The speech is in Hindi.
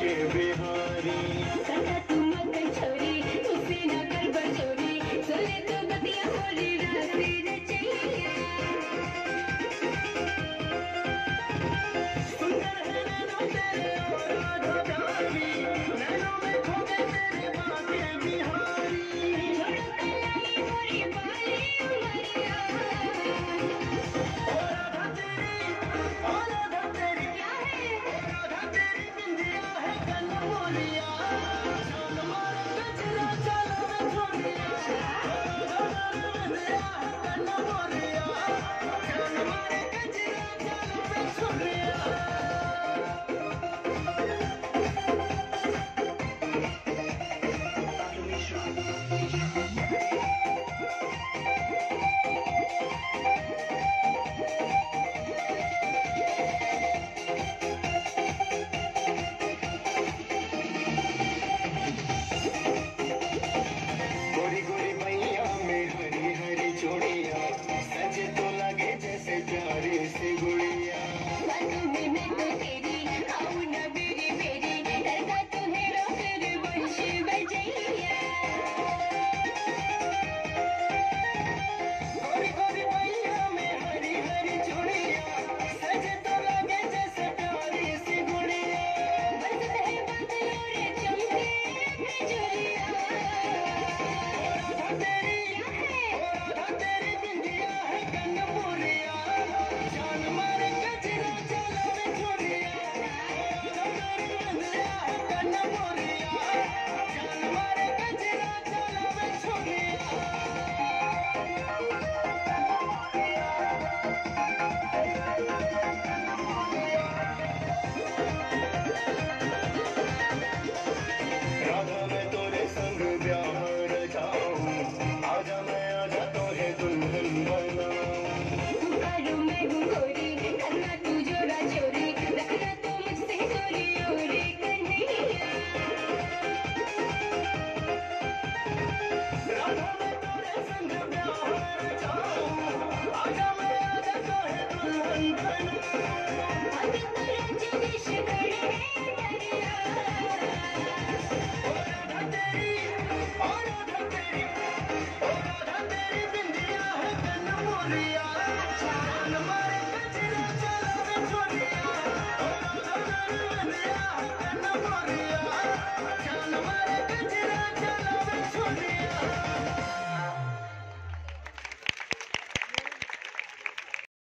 के बिहारी Gloria.